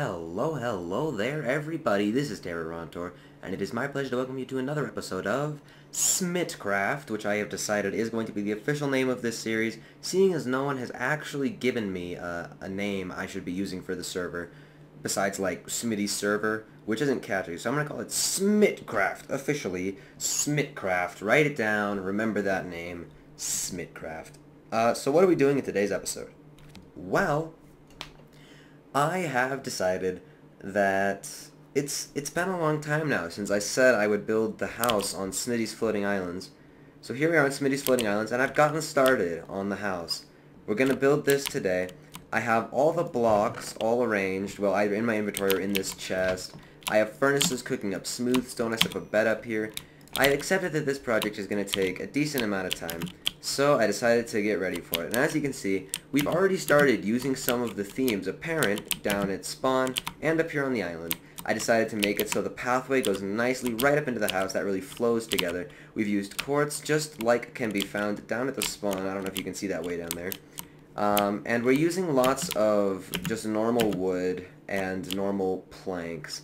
Hello, hello there, everybody. This is Terrorontor, and it is my pleasure to welcome you to another episode of SmyttCraft, which I have decided is going to be the official name of this series, seeing as no one has actually given me a, a name I should be using for the server, besides, like, Smyttie server, which isn't catchy, so I'm going to call it SmyttCraft, officially, SmyttCraft. Write it down, remember that name, SmyttCraft. Uh, so what are we doing in today's episode? Well, I have decided that it's it's been a long time now since I said I would build the house on Smyttie's Floating Islands. So here we are on Smyttie's Floating Islands, and I've gotten started on the house. We're going to build this today. I have all the blocks all arranged, well, either in my inventory or in this chest. I have furnaces cooking up smooth stone. I set up a bed up here. I accepted that this project is going to take a decent amount of time, so I decided to get ready for it. And as you can see, we've already started using some of the themes apparent down at spawn and up here on the island. I decided to make it so the pathway goes nicely right up into the house that really flows together. We've used quartz just like can be found down at the spawn. I don't know if you can see that way down there. Um, and we're using lots of just normal wood and normal planks.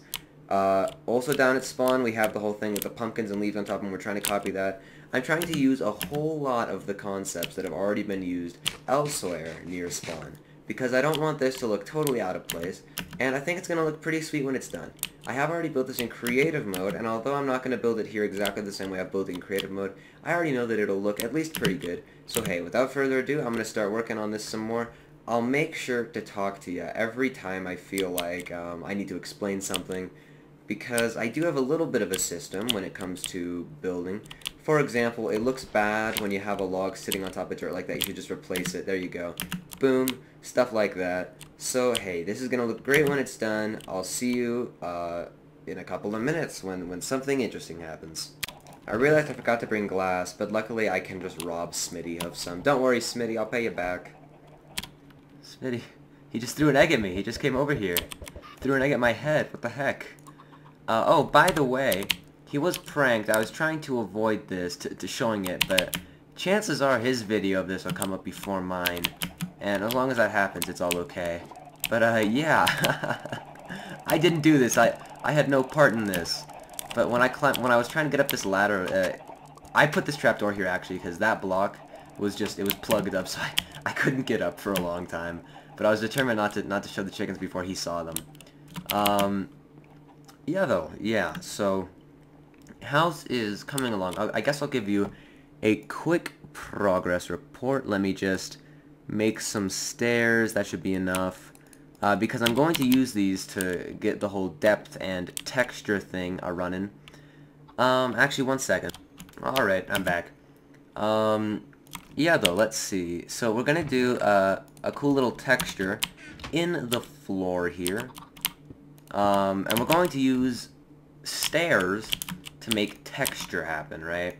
Uh, also down at spawn we have the whole thing with the pumpkins and leaves on top and we're trying to copy that. I'm trying to use a whole lot of the concepts that have already been used elsewhere near spawn because I don't want this to look totally out of place and I think it's going to look pretty sweet when it's done. I have already built this in creative mode and although I'm not going to build it here exactly the same way I've built it in creative mode, I already know that it'll look at least pretty good. So hey, without further ado, I'm going to start working on this some more. I'll make sure to talk to you every time I feel like um, I need to explain something because I do have a little bit of a system when it comes to building. For example, it looks bad when you have a log sitting on top of dirt like that. You should just replace it. There you go. Boom. Stuff like that. So, hey, this is going to look great when it's done. I'll see you uh, in a couple of minutes when, when something interesting happens. I realized I forgot to bring glass, but luckily I can just rob Smyttie of some. Don't worry, Smyttie. I'll pay you back. Smyttie, he just threw an egg at me. He just came over here. Threw an egg at my head. What the heck? Uh, oh, by the way, he was pranked. I was trying to avoid this, to, to showing it, but chances are his video of this will come up before mine. And as long as that happens, it's all okay. But, uh, yeah. I didn't do this. I, I had no part in this. But when I climbed, when I was trying to get up this ladder, uh, I put this trapdoor here, actually, because that block was just, it was plugged up, so I, I couldn't get up for a long time. But I was determined not to, not to show the chickens before he saw them. Um, yeah, though. Yeah, so house is coming along. I guess I'll give you a quick progress report. Let me just make some stairs. That should be enough. Uh, because I'm going to use these to get the whole depth and texture thing a running. Um, actually, one second. Alright, I'm back. Um, yeah, though, let's see. So we're going to do uh, a cool little texture in the floor here. Um, and we're going to use stairs to make texture happen, right?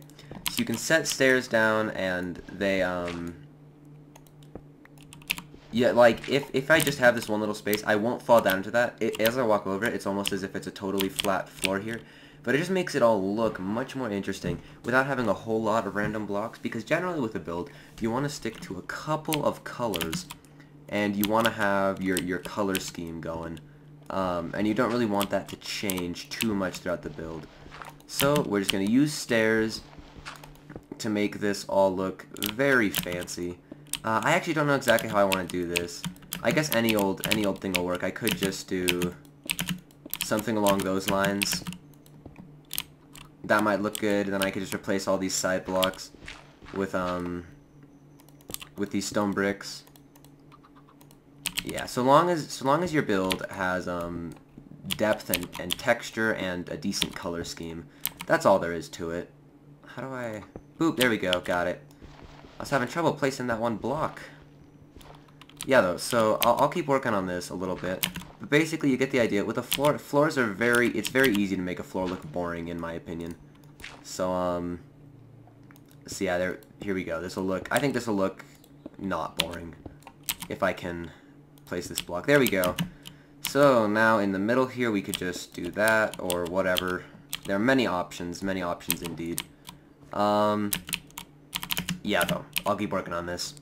So you can set stairs down and they, um... Yeah, like, if, if I just have this one little space, I won't fall down into that. It, as I walk over it, it's almost as if it's a totally flat floor here. But it just makes it all look much more interesting without having a whole lot of random blocks. Because generally with a build, you want to stick to a couple of colors. And you want to have your, your color scheme going. Um, and you don't really want that to change too much throughout the build. So we're just going to use stairs to make this all look very fancy. Uh, I actually don't know exactly how I want to do this. I guess any old any old thing will work. I could just do something along those lines. That might look good. Then I could just replace all these side blocks with um with these stone bricks. Yeah, so long as so long as your build has um, depth and, and texture and a decent color scheme, that's all there is to it. How do I... Boop, there we go, got it. I was having trouble placing that one block. Yeah, though, so I'll, I'll keep working on this a little bit. But basically, you get the idea. With a floor, floors are very... It's very easy to make a floor look boring, in my opinion. So, um... So, yeah, there... Here we go. This will look... I think this will look not boring. If I can place this block. There we go. So now in the middle here we could just do that or whatever. There are many options, many options indeed. Um, yeah though, I'll keep working on this.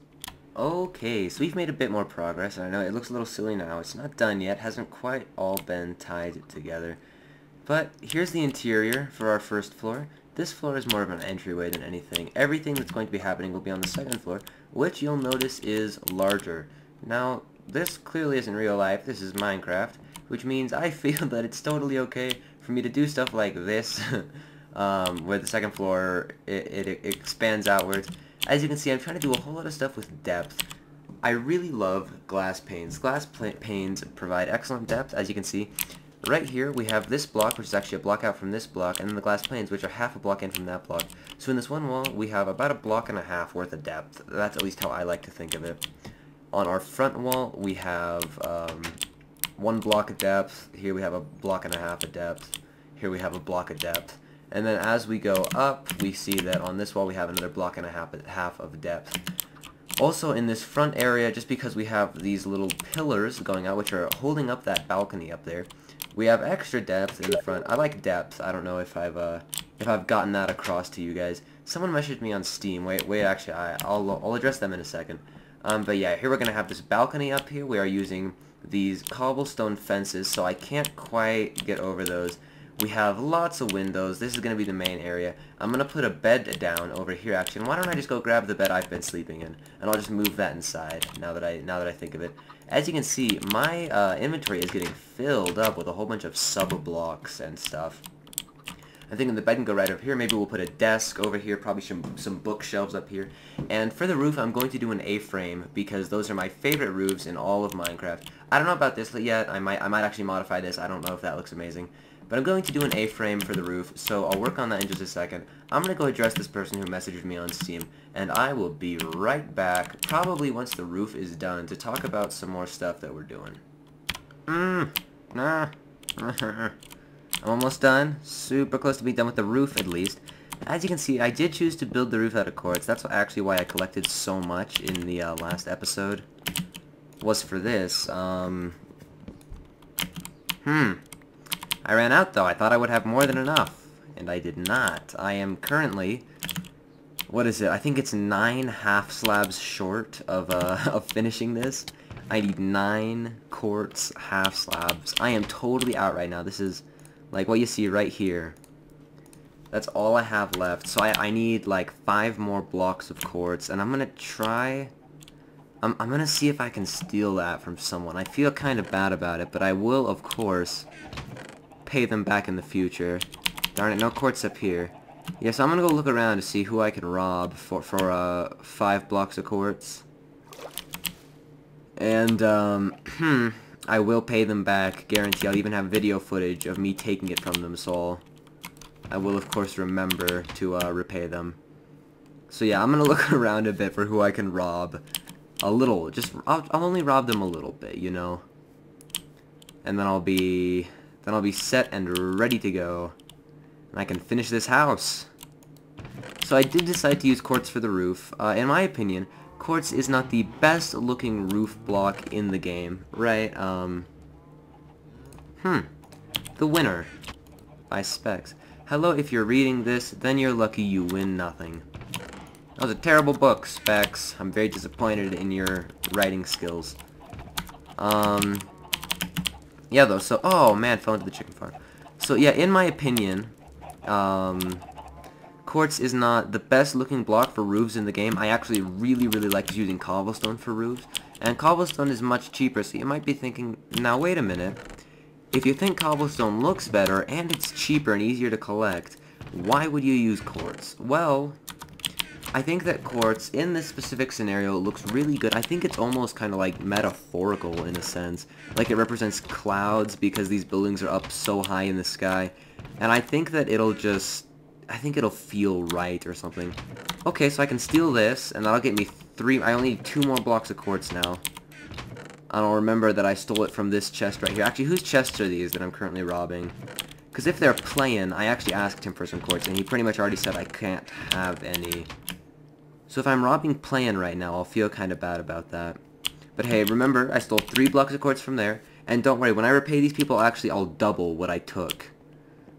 Okay, so we've made a bit more progress. I know it looks a little silly now. It's not done yet. Hasn't quite all been tied together. But here's the interior for our first floor. This floor is more of an entryway than anything. Everything that's going to be happening will be on the second floor, which you'll notice is larger. Now, this clearly isn't real life. This is Minecraft, which means I feel that it's totally okay for me to do stuff like this, um, where the second floor, it, it, expands outwards. As you can see, I'm trying to do a whole lot of stuff with depth. I really love glass panes. Glass panes provide excellent depth, as you can see. Right here, we have this block, which is actually a block out from this block, and then the glass planes, which are half a block in from that block. So in this one wall, we have about a block and a half worth of depth. That's at least how I like to think of it. On our front wall, we have um, one block of depth. Here we have a block and a half of depth. Here we have a block of depth. And then as we go up, we see that on this wall we have another block and a half, half of depth. Also in this front area, just because we have these little pillars going out, which are holding up that balcony up there, we have extra depth in the front. I like depth. I don't know if I've uh, if I've gotten that across to you guys. Someone messaged me on Steam. Wait, wait. Actually, I, will I'll address them in a second. Um, but yeah, here we're gonna have this balcony up here. We are using these cobblestone fences, so I can't quite get over those. We have lots of windows. This is going to be the main area. I'm going to put a bed down over here actually. And why don't I just go grab the bed I've been sleeping in and I'll just move that inside now that I now that I think of it. As you can see, my uh, inventory is getting filled up with a whole bunch of sub blocks and stuff. I think in the bed can go right over here. Maybe we'll put a desk over here, probably some, some bookshelves up here. And for the roof, I'm going to do an A-frame because those are my favorite roofs in all of Minecraft. I don't know about this yet. I might, I might actually modify this. I don't know if that looks amazing. But I'm going to do an A-frame for the roof, so I'll work on that in just a second. I'm going to go address this person who messaged me on Steam, and I will be right back, probably once the roof is done, to talk about some more stuff that we're doing. Mmm, nah. I'm almost done. Super close to being done with the roof, at least. As you can see, I did choose to build the roof out of quartz. That's actually why I collected so much in the uh, last episode. Was for this. Um, hmm. I ran out, though. I thought I would have more than enough. And I did not. I am currently... What is it? I think it's nine half slabs short of, uh, of finishing this. I need nine quartz half slabs. I am totally out right now. This is like what you see right here. That's all I have left. So I, I need like five more blocks of quartz. And I'm going to try... I'm, I'm going to see if I can steal that from someone. I feel kind of bad about it, but I will, of course, pay them back in the future. Darn it, no quartz up here. Yes, yeah, so I'm gonna go look around to see who I can rob for, for uh, five blocks of quartz. And, um, hmm, I will pay them back, guarantee. I'll even have video footage of me taking it from them, so I'll, of course, remember to uh, repay them. So yeah, I'm gonna look around a bit for who I can rob. A little, just, I'll, I'll only rob them a little bit, you know? And then I'll be then I'll be set and ready to go. And I can finish this house. So I did decide to use quartz for the roof. Uh, in my opinion, quartz is not the best looking roof block in the game, right? Um, hmm. The winner. By Specs. Hello, if you're reading this, then you're lucky you win nothing. That was a terrible book, Specs. I'm very disappointed in your writing skills. Um, yeah, though, so, oh, man, fell into the chicken farm. So, yeah, in my opinion, um, quartz is not the best looking block for roofs in the game. I actually really, really like using cobblestone for roofs. And cobblestone is much cheaper, so you might be thinking, now wait a minute. If you think cobblestone looks better, and it's cheaper and easier to collect, why would you use quartz? Well, I think that quartz, in this specific scenario, looks really good. I think it's almost kind of like metaphorical in a sense. Like it represents clouds because these buildings are up so high in the sky. And I think that it'll just... I think it'll feel right or something. Okay, so I can steal this, and that'll get me three... I only need two more blocks of quartz now. I don't remember that I stole it from this chest right here. Actually, whose chests are these that I'm currently robbing? Because if they're playing, I actually asked him for some quartz, and he pretty much already said I can't have any. So if I'm robbing plan right now, I'll feel kind of bad about that. But hey, remember, I stole three blocks of quartz from there. And don't worry, when I repay these people, actually, I'll double what I took.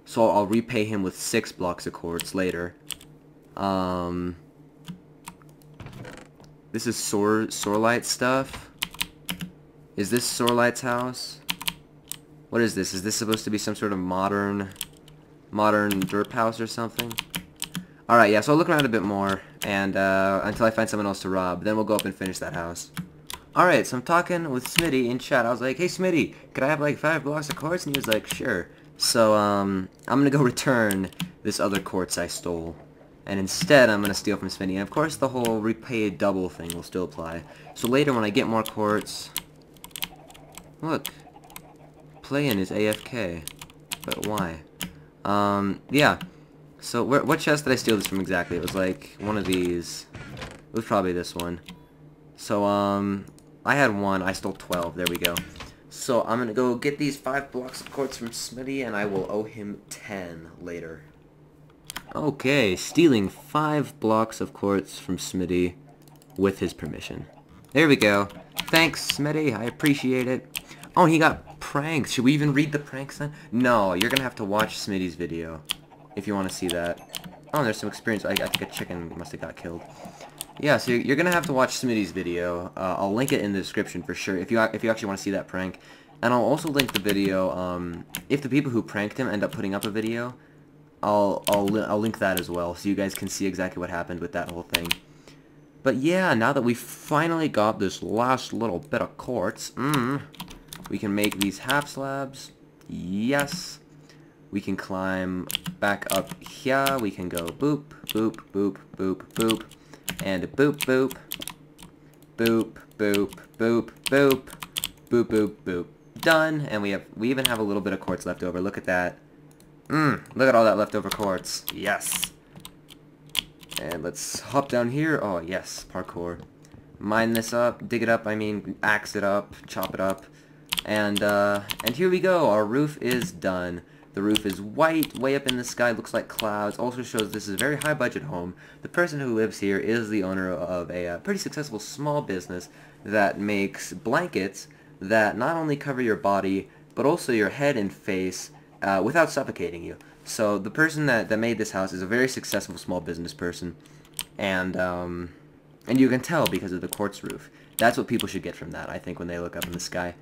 So I'll repay him with six blocks of quartz later. Um... This is Sor Sorlight stuff. Is this Sorlight's house? What is this? Is this supposed to be some sort of modern, modern derp house or something? Alright, yeah, so I'll look around a bit more, and, uh, until I find someone else to rob. Then we'll go up and finish that house. Alright, so I'm talking with Smyttie in chat. I was like, hey Smyttie, could I have like five blocks of quartz? And he was like, sure. So, um, I'm gonna go return this other quartz I stole. And instead, I'm gonna steal from Smyttie. And of course, the whole repay double thing will still apply. So later, when I get more quartz... Look. Playing is AFK. But why? Um, yeah. So, what chest did I steal this from exactly? It was like one of these. It was probably this one. So, um, I had one. I stole 12. There we go. So, I'm going to go get these five blocks of quartz from Smyttie, and I will owe him 10 later. Okay, stealing five blocks of quartz from Smyttie with his permission. There we go. Thanks, Smyttie. I appreciate it. Oh, he got pranks. Should we even read the pranks then? No, you're going to have to watch Smyttie's video if you want to see that. Oh, there's some experience. I, I think a chicken must have got killed. Yeah, so you're gonna have to watch Smyttie's video. Uh, I'll link it in the description for sure if you if you actually want to see that prank. And I'll also link the video. Um, if the people who pranked him end up putting up a video, I'll I'll li I'll link that as well, so you guys can see exactly what happened with that whole thing. But yeah, now that we finally got this last little bit of quartz, mm, we can make these half slabs. Yes. We can climb back up here. We can go boop, boop, boop, boop, boop, and boop boop. Boop, boop, boop, boop. Boop, boop, boop. Done. And we have we even have a little bit of quartz left over. Look at that. Mmm. Look at all that leftover quartz. Yes. And let's hop down here. Oh, yes. Parkour. Mine this up. Dig it up. I mean, axe it up. Chop it up. And, uh, and here we go. Our roof is done. The roof is white, way up in the sky, looks like clouds. Also shows this is a very high budget home. The person who lives here is the owner of a uh, pretty successful small business that makes blankets that not only cover your body, but also your head and face uh, without suffocating you. So the person that, that made this house is a very successful small business person. And, um, and you can tell because of the quartz roof. That's what people should get from that, I think, when they look up in the sky.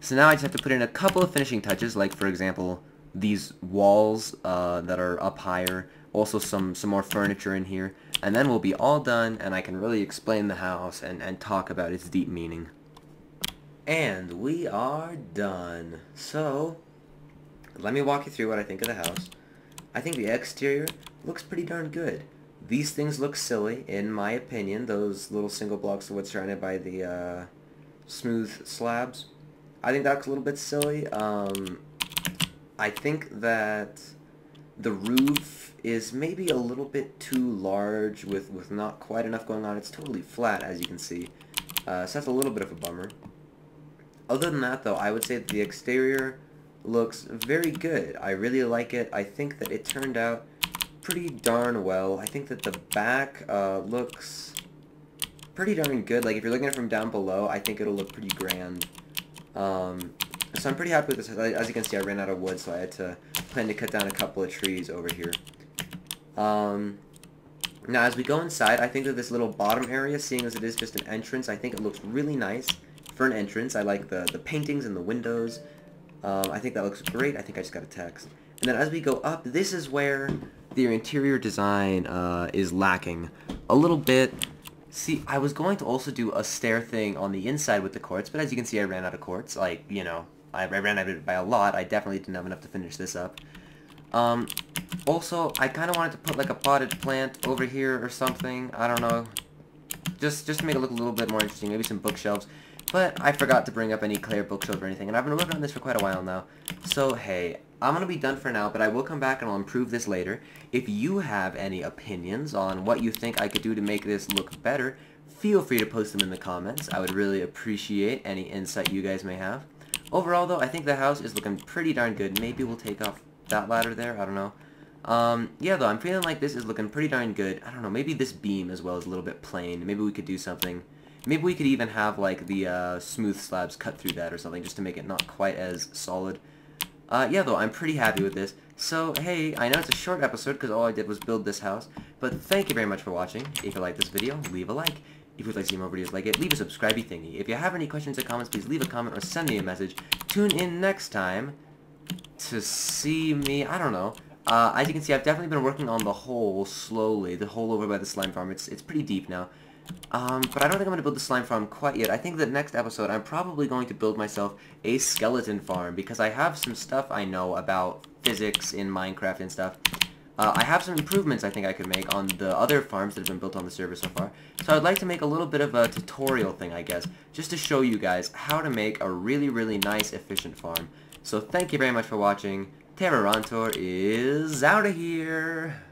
So now I just have to put in a couple of finishing touches, like, for example, these walls uh, that are up higher, also some, some more furniture in here, and then we'll be all done and I can really explain the house and, and talk about its deep meaning. And we are done. So, let me walk you through what I think of the house. I think the exterior looks pretty darn good. These things look silly, in my opinion, those little single blocks of wood surrounded by the uh, smooth slabs. I think that looks a little bit silly. Um, I think that the roof is maybe a little bit too large with, with not quite enough going on. It's totally flat, as you can see. Uh, so that's a little bit of a bummer. Other than that, though, I would say that the exterior looks very good. I really like it. I think that it turned out pretty darn well. I think that the back uh, looks pretty darn good. Like, if you're looking at it from down below, I think it'll look pretty grand. Um, so I'm pretty happy with this. As you can see, I ran out of wood, so I had to plan to cut down a couple of trees over here. Um, now, as we go inside, I think that this little bottom area, seeing as it is just an entrance, I think it looks really nice for an entrance. I like the, the paintings and the windows. Um, I think that looks great. I think I just got a text. And then as we go up, this is where the interior design uh, is lacking a little bit. See, I was going to also do a stair thing on the inside with the quartz, but as you can see, I ran out of quartz. Like, you know, I, ran out of it by a lot. I definitely didn't have enough to finish this up. Um, also, I kind of wanted to put like a potted plant over here or something. I don't know. Just, just to make it look a little bit more interesting. Maybe some bookshelves. But I forgot to bring up any clear bookshelves or anything. And I've been working on this for quite a while now. So, hey, I'm going to be done for now, but I will come back and I'll improve this later. If you have any opinions on what you think I could do to make this look better, feel free to post them in the comments. I would really appreciate any insight you guys may have. Overall, though, I think the house is looking pretty darn good. Maybe we'll take off that ladder there. I don't know. Um, yeah, though, I'm feeling like this is looking pretty darn good. I don't know, maybe this beam as well is a little bit plain. Maybe we could do something. Maybe we could even have, like, the uh, smooth slabs cut through that or something, just to make it not quite as solid. Uh, yeah, though, I'm pretty happy with this. So, hey, I know it's a short episode because all I did was build this house, but thank you very much for watching. If you like this video, leave a like. If you'd like to see more videos like it, leave a subscribe thingy. If you have any questions or comments, please leave a comment or send me a message. Tune in next time to see me, I don't know. Uh, as you can see, I've definitely been working on the hole slowly, the hole over by the slime farm. It's, it's pretty deep now. Um, but I don't think I'm going to build the slime farm quite yet. I think the next episode, I'm probably going to build myself a skeleton farm, because I have some stuff I know about physics in Minecraft and stuff. Uh, I have some improvements I think I could make on the other farms that have been built on the server so far. So I'd like to make a little bit of a tutorial thing, I guess, just to show you guys how to make a really, really nice, efficient farm. So thank you very much for watching. Terrorontor is out of here.